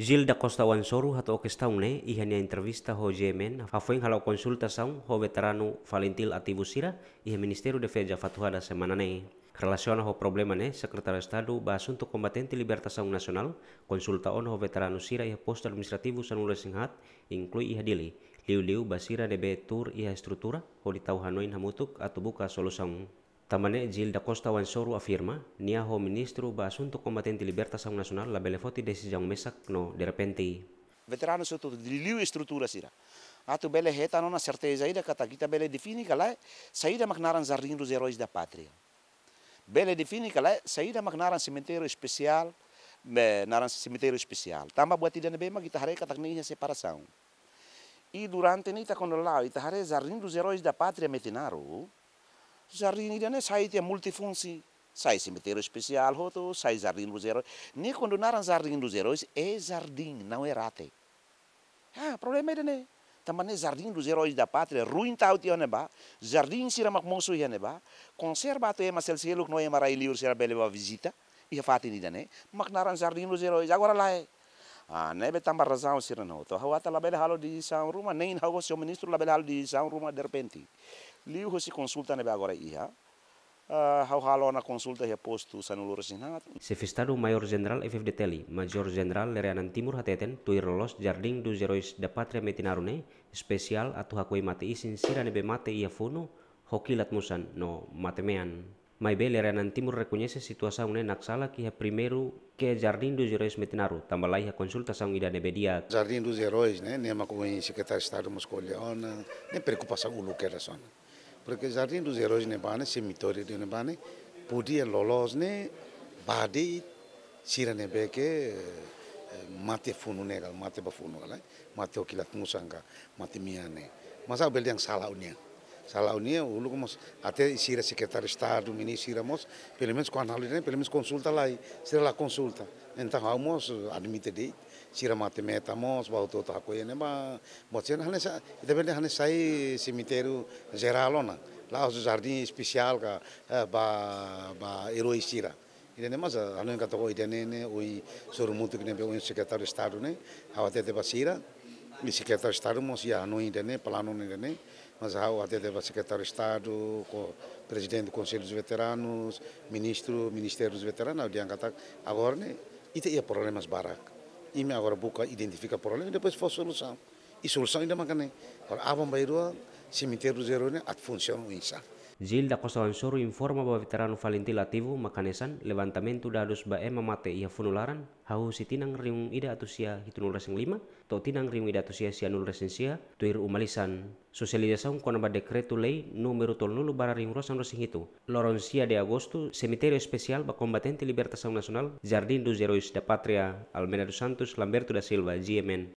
Gilda Costa Wansoru hato okestaune ihania entrevista ho Jemen hafoing halau saung ho veterano Valentil Atibusira iha Ministério de Defesa fatuhada semana ne. Relaciona ho problema ne, Secretário de Estado ba assunto combatente libertação nacional, konsulta on ho veterano sira iha posto administrativo sanula singhat, inclui iha dili. Liu-liu basira debe tur iha estrutura, ho di tau Hanoi hamutuk atau buka solusaung Tamane Gilda Costa Wansoru afirma, nia ho ministro ba assunto combatente libertação nacional la belefoti decisão mesak no de repente. Veterano soto di liu estrutura sira. Atu bele heta nona certeza ida kata kita bele defini kala saída magnaran zardim dos heróis da pátria. Bele defini kala saída magnaran cemitério especial, naran cemitério especial. Tamba buat tidak nebe kita hari kata niya separação. E durante nita quando ita hari zardim dos heróis da pátria metinaro, Jardim ini sai dia multifungsi. Sai cemitério especial, hoto, sai jardim dos heróis. Nem quando naran jardim dos heróis, é jardim, não é rate. Ah, problema é né? Também é jardim dos heróis da pátria, ruim tau tia neba, jardim sira mak monsu ya neba, conserva tu ema sel selo no ema rai liur sira bele visita, ia fati ni dane, mak naran jardim dos heróis, agora lá é. Ah, nebe tambah razão sira no, to hawata labele halo di São Ruma, nem hago seu ministro labele halo di São Ruma de repente. Liu hosi consulta nebe agora iha. Uh, hau halo na consulta ya postu sanulur sinat. Sefistado Mayor General FFD Teli, Major General Lereanan Timur Hateten, tuir lolos jarding du zerois da patria metinarune, spesial atau hakui mate isin sira nebe mate ia funo, hokilat musan no matemean. Mai be Lereanan Timur reconhece situação ne naksala que é primeiro que é Jardim dos Heróis Metinaru, também a consultação ida nebe dia. Jardim dos Heróis, né, nem com o secretário de Estado Moscoleona, nem preocupação o que era só. Porque Jardim dos Heróis nebane, cemitério de nebane, podia lolos ne badi sira nebe que mate funu negal, mate bafunu galai, mate okilat musanga, mate miane. Mas ao yang salah unia. Salah unia, ulu como até sira secretário de Estado, ministro mos, pelo menos quando ali, pelo menos consulta lá, sira lá consulta. Então, vamos admite sira mate meta mos, bau to ta ko yene ba, bot sen hane sa, ita bende hane sai cemitério geral. Lá os jardim especial ka ba ba herói sira. Ida ne mas anu ka to ida ne ne oi soru mutu que ne be o secretário de estado ne, awate te basira. Mi secretário de estado mos ya anu ida ne, plano ne ne. Mas há até deve secretário de Estado, presidente do Conselho dos Veteranos, ministro, Ministério dos Veteranos, agora né, e tem problemas barak. E me agora busca identifica problema e depois for solução. E solução ainda mais né. Agora, abam bairro, cemitério zero né, at funciona isso. Gilda Costa Wansoro informa bahwa veterano Valentil Ativo makanesan levantamento dados ba ema mate ia funularan hau si tinang riung ida atusia hitunul reseng lima to tinang riung ida atusia si anul resensia tuir umalisan. Sosialização com a decreto lei número tolnulu bara riung rosan rosing itu loron sia de agosto cemitério especial ba combatente libertação nacional Jardim dos Heróis da Pátria Almeida dos Santos Lamberto da Silva GMN